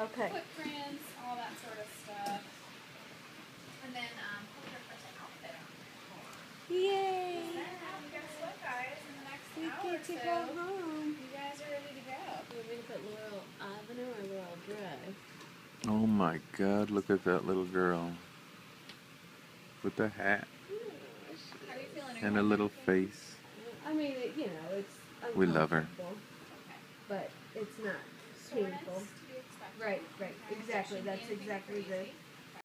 Okay. footprints, all that sort of stuff. And then um, put your person outfit on. Yay! Then guess what, guys? In the next We hour or get to so, go home. you guys are ready to go. We're gonna put Laurel Avenue or Laurel Drive. Oh my god, look at that little girl. With the hat How are you feeling? and a little face. I mean, you know, it's. We love her. Okay. But it's not Soreness painful. Right, right, exactly. That's exactly the.